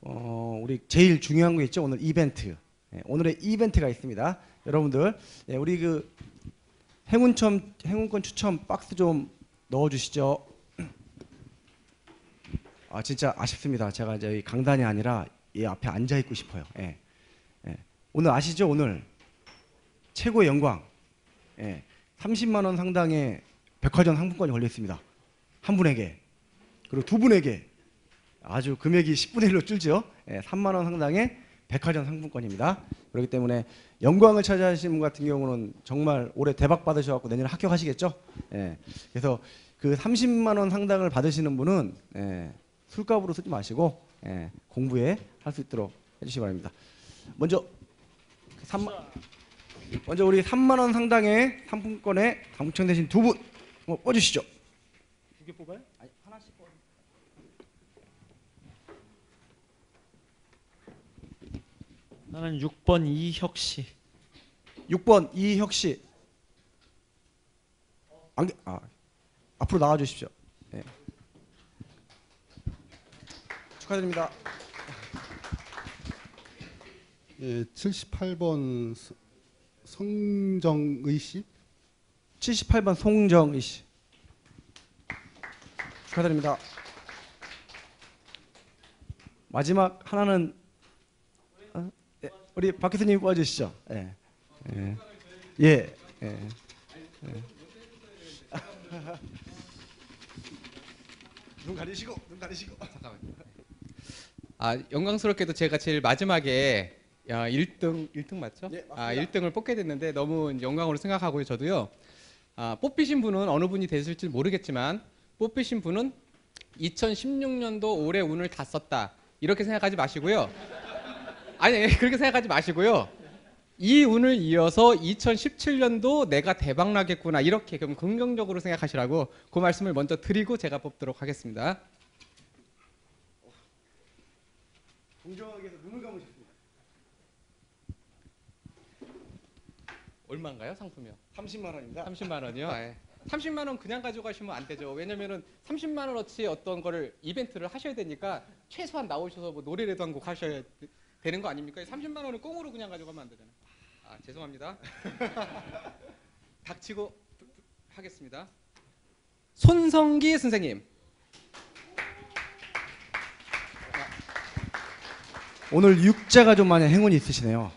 어, 우리 제일 중요한 거 있죠. 오늘 이벤트. 예, 오늘의 이벤트가 있습니다. 여러분들, 예, 우리 그 행운첨 행운권 추첨 박스 좀 넣어 주시죠. 아, 진짜 아쉽습니다. 제가 이제 이 강단이 아니라 이 앞에 앉아 있고 싶어요. 예. 예. 오늘 아시죠? 오늘 최고의 영광. 예. 30만 원 상당의 백화점 상품권이 걸려 있습니다. 한 분에게. 그리고 두 분에게 아주 금액이 10분의 1로 줄죠. 예, 3만 원 상당의 백화점 상품권입니다. 그렇기 때문에 영광을 차지하신 분 같은 경우는 정말 올해 대박 받으셔갖고 내년에 합격하시겠죠. 예, 그래서 그 30만 원 상당을 받으시는 분은 예, 술값으로 쓰지 마시고 예, 공부에 할 수 있도록 해주시기 바랍니다. 먼저 3만 먼저 우리 3만 원 상당의 상품권에 당첨되신 두분 한번 뻗주시죠. 두 개 뽑아요? 아니, 하나씩 뻗. 나는 6번 이혁 씨. 6번 이혁 씨. 안개, 아, 앞으로 나와 주십시오. 네. 축하드립니다. 예, 78번 성정의 씨. 78번 송정희 씨. 축하드립니다. 마지막 하나는 우리 박 교수님 뽑아주시죠. 예. 예. 예. 예. 예. 눈 가리시고 눈 가리시고. 아 영광스럽게도 제가 제일 마지막에 야, 1등 1등 맞죠? 예, 맞습니다. 아 1등을 뽑게 됐는데 너무 영광으로 생각하고요. 저도요. 아, 뽑히신 분은 어느 분이 되실지 모르겠지만 뽑히신 분은 2016년도 올해 운을 다 썼다 이렇게 생각하지 마시고요. 아니 그렇게 생각하지 마시고요. 이 운을 이어서 2017년도 내가 대박 나겠구나 이렇게 그럼 긍정적으로 생각하시라고 그 말씀을 먼저 드리고 제가 뽑도록 하겠습니다. 공정하게 해서 눈을 감으셨습니다. 얼마인가요 상품이요? 30만 원입니다. 30만 원이요? 30만 원 그냥 가져가시면 안 되죠. 왜냐면은 30만 원어치 어떤 거를 이벤트를 하셔야 되니까 최소한 나오셔서 뭐 노래라도 한 곡 하셔야 되- 되는 거 아닙니까? 30만 원을 꽁으로 그냥 가져가면 안 되잖아요. 아 죄송합니다. 닥치고 하겠습니다. 손성기 선생님. 오늘 육자가 좀 많이 행운이 있으시네요.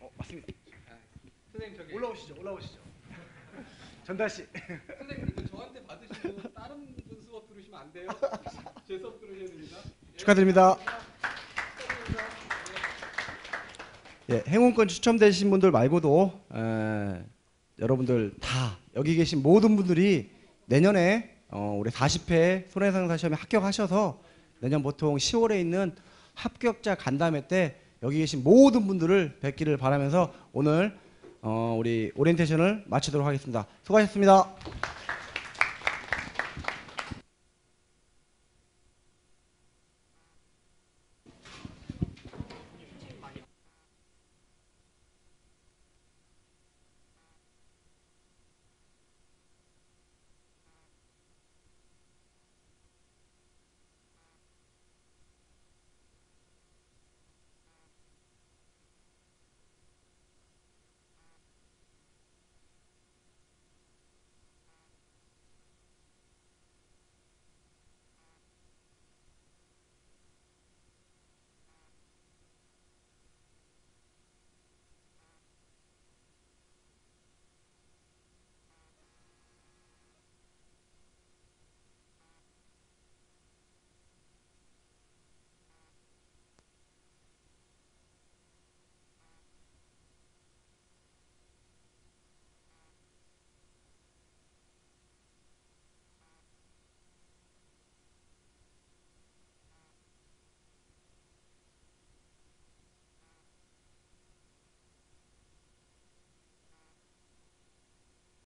어, 맞습니다. 선생님 저기 올라오시죠. 올라오시죠. 전달 씨. 선생님 이거 저한테 받으시고 다른 분 수업 들으시면 안 돼요. 제 수업 들으셔야 됩니다. 축하드립니다. 예, 행운권 추첨되신 분들 말고도 에, 여러분들 다 여기 계신 모든 분들이 내년에 어, 우리 40회 손해상사 시험에 합격하셔서 내년 보통 10월에 있는 합격자 간담회 때 여기 계신 모든 분들을 뵙기를 바라면서 오늘 어, 우리 오리엔테이션을 마치도록 하겠습니다. 수고하셨습니다.